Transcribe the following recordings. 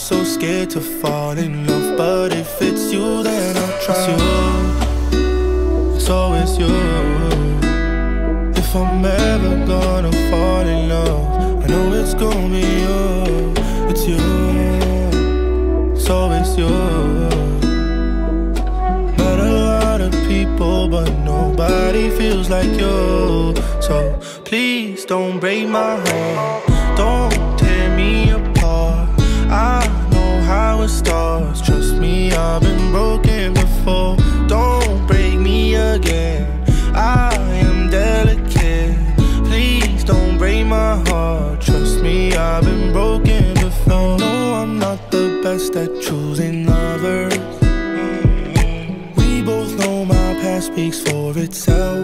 so scared to fall in love, but if it's you, then I'll trust you. It's always you. If I'm ever gonna fall in love, I know it's gonna be you. It's you. It's always you. Met a lot of people, but nobody feels like you. So please don't break my heart. Don't tear me apart. I starts. Trust me, I've been broken before. Don't break me again. I am delicate. Please don't break my heart. Trust me, I've been broken before. No, I'm not the best at choosing lovers. We both know my past speaks for itself.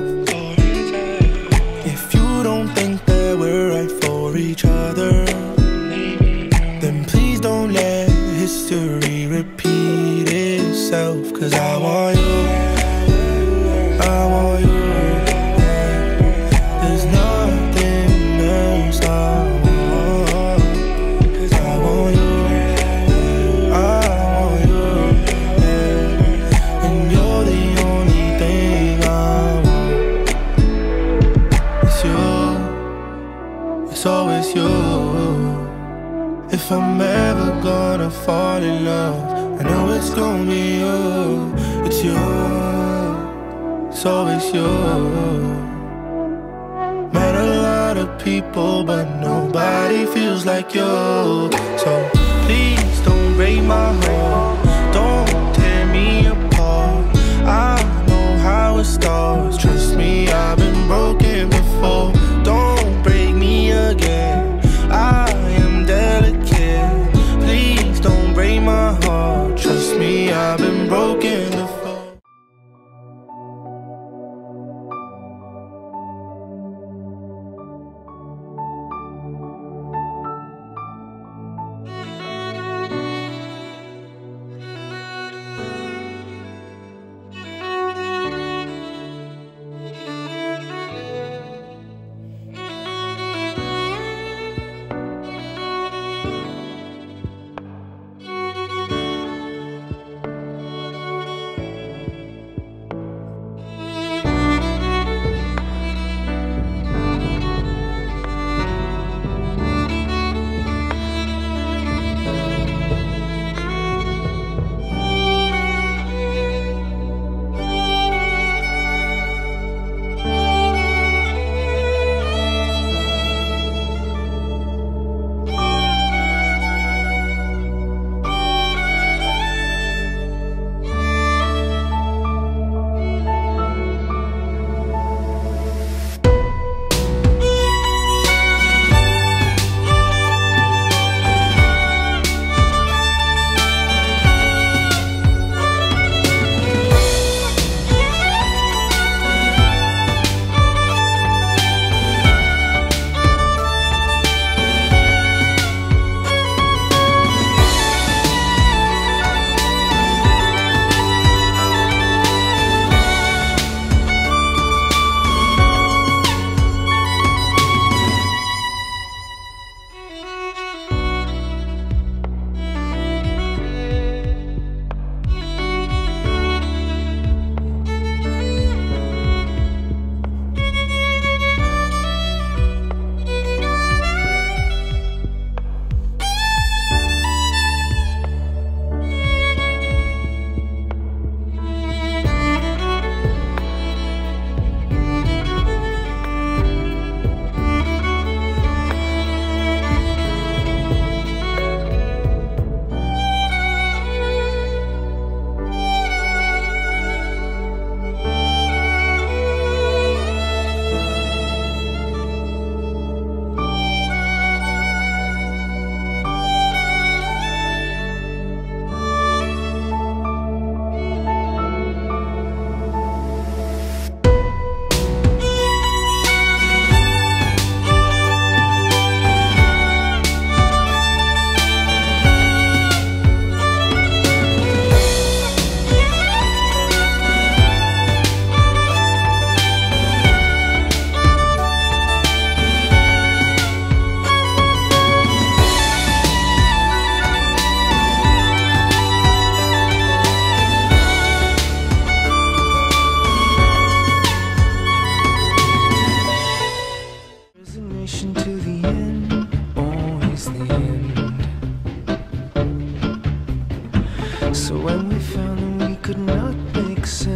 So when we found that we could not make sense.